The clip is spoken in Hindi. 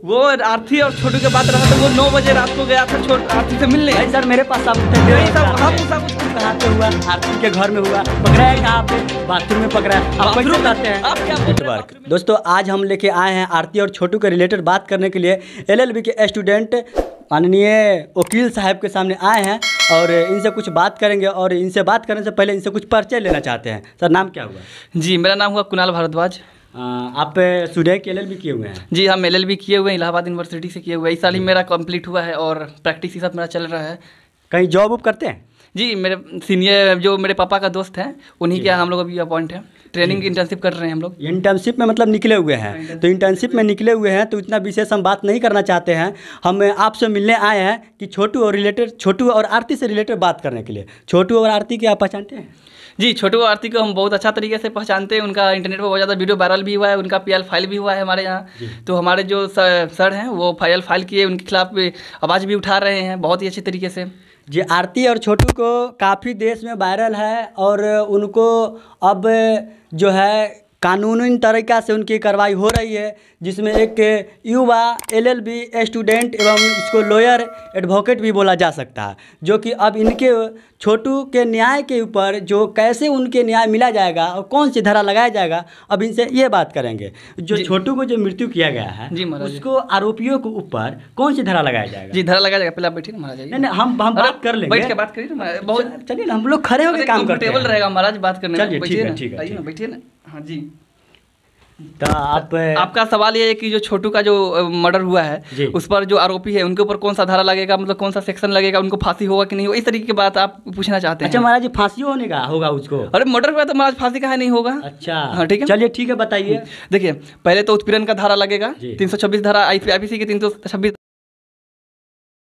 वो आरती और छोटू के बात रहा था वो नौ बजे रात को गया था छोट आरती से मिलने। भाई सर मेरे पास सब नहीं सब हम सब कहाँ पे हुआ? आरती के घर में हुआ। पकड़ा है कहाँ पे? बाथरूम में पकड़ा है। आप हैं। आप क्या हैं? नेटवर्क दोस्तों आज हम लेके आए हैं आरती और छोटू के रिलेटेड बात करने के लिए। एलएलबी के स्टूडेंट माननीय वकील साहब के सामने आए हैं और इनसे कुछ बात करेंगे और इनसे बात करने से पहले इनसे कुछ परिचय लेना चाहते हैं। सर नाम क्या हुआ? जी मेरा नाम हुआ कुणाल भारद्वाज। आप स्टूडेंट के एल भी किए हुए हैं? जी हम एल भी किए हुए हैं इलाहाबाद यूनिवर्सिटी से किए हुए हैं। इस साल ही मेरा कंप्लीट हुआ है और प्रैक्टिस ही सब मेरा चल रहा है। कहीं जॉब वॉब करते हैं? जी मेरे सीनियर जो मेरे पापा का दोस्त हैं उन्हीं के हम लोग अभी अपॉइंट हैं। ट्रेनिंग इंटर्नशिप कर रहे हैं हम लोग। इंटर्नशिप में मतलब निकले हुए हैं। तो इंटर्नशिप में निकले हुए हैं तो इतना विशेष हम बात नहीं करना चाहते हैं। हम आपसे मिलने आए हैं कि छोटू और रिलेटेड छोटू और आरती से रिलेटेड बात करने के लिए। छोटू और आरती की आप पहचानते हैं? जी छोटू और आरती को हम बहुत अच्छा तरीके से पहचानते हैं। उनका इंटरनेट पर बहुत ज़्यादा वीडियो वायरल भी हुआ है उनका पीएल फ़ाइल भी हुआ है हमारे यहाँ। तो हमारे जो सर हैं वो पी फ़ाइल किए उनके खिलाफ आवाज़ भी उठा रहे हैं बहुत ही अच्छे तरीके से। जी, आरती और छोटू को काफ़ी देश में वायरल है और उनको अब जो है कानूनी तरीक़ा से उनकी कार्रवाई हो रही है जिसमें एक युवा एलएलबी स्टूडेंट एवं इसको लॉयर एडवोकेट भी बोला जा सकता है जो कि अब इनके छोटू के न्याय के ऊपर जो कैसे उनके न्याय मिला जाएगा और कौन सी धारा लगाया जाएगा अब इनसे ये बात करेंगे। जो छोटू को जो मृत्यु किया गया है जी, उसको आरोपियों के ऊपर कौन सी धारा लगाया जाएगा? जी धरा लगाया जाएगा पहले आप बैठिए महाराज नहीं नहीं हम हम बात कर लेंगे। बैठ के बात करिए बहुत चलिए ना हम लोग खड़े होकर काम करते टेबल हैं। रहेगा महाराज बात करने। चलिए, ठीक है, ठीक है। बैठिए ना। हाँ जी। तो आप आपका सवाल ये है कि जो छोटू का जो मर्डर हुआ है उस पर जो आरोपी है उनके ऊपर कौन सा धारा लगेगा? मतलब कौन सा सेक्शन लगेगा? उनको फांसी होगा कि नहीं होगा? इस तरीके की बात आप पूछना चाहते हैं। अच्छा महाराज जी फांसी होने का होगा उसको? अरे मर्डर हुआ तो महाराज फांसी का है नहीं होगा। अच्छा। हाँ, ठीक है। चलिए ठीक है बताइए। देखिए पहले तो उत्पीड़न का धारा लगेगा तीन सौ छब्बीस धारा आई पी सी के तीन